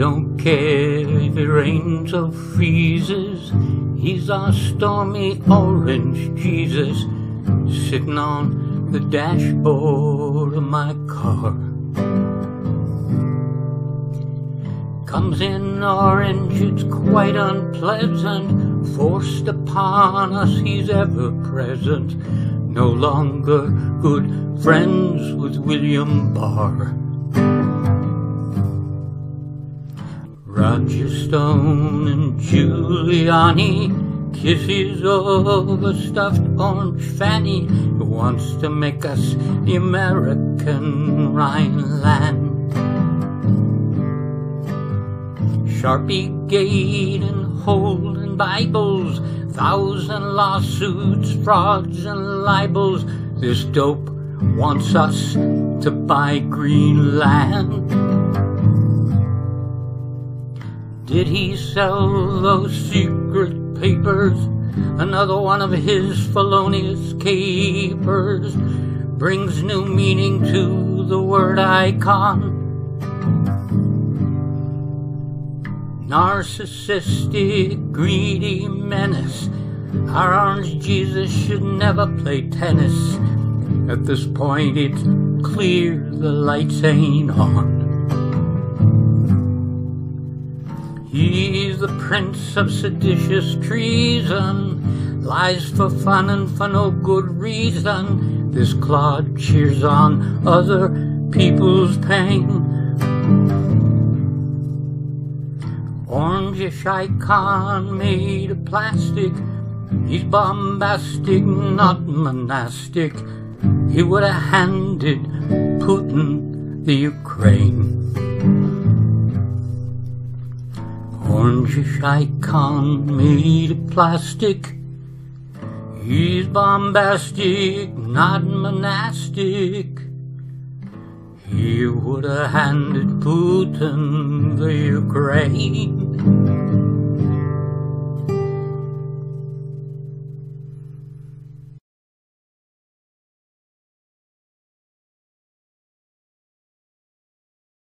don't care if it rains or freezes. He's our stormy orange Jesus, sitting on the dashboard of my car. Comes in orange, it's quite unpleasant, forced upon us, he's ever present. No longer good friends with William Barr. Roger Stone and Giuliani kisses of a stuffed orange fanny who wants to make us the American Rhineland. Sharpie Gate and holding Bibles, thousand lawsuits, frauds, and libels. This dope wants us to buy Greenland. Did he sell those secret papers? Another one of his felonious capers brings new meaning to the word icon. Narcissistic, greedy menace. Our orange Jesus should never play tennis. At this point, it's clear the lights ain't on. He's the prince of seditious treason, lies for fun and for no good reason. This clod cheers on other people's pain. Orangish icon made of plastic. He's bombastic, not monastic. He would have handed Putin the Ukraine. Orangish icon made of plastic. He's bombastic, not monastic. He would have handed Putin the Ukraine.